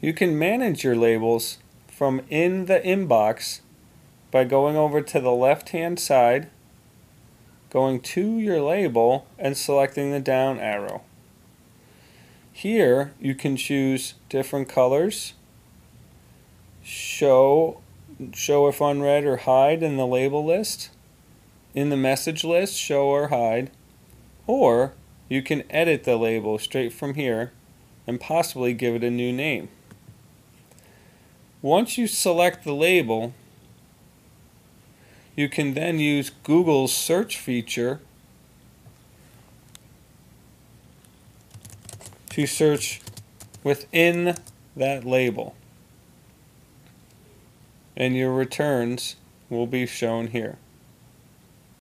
You can manage your labels from in the inbox by going over to the left hand side, going to your label, and selecting the down arrow. Here you can choose different colors, show, show if unread or hide in the label list, in the message list, show or hide, or you can edit the label straight from here and possibly give it a new name. Once you select the label, you can then use Google's search feature to search within that label. And your returns will be shown here.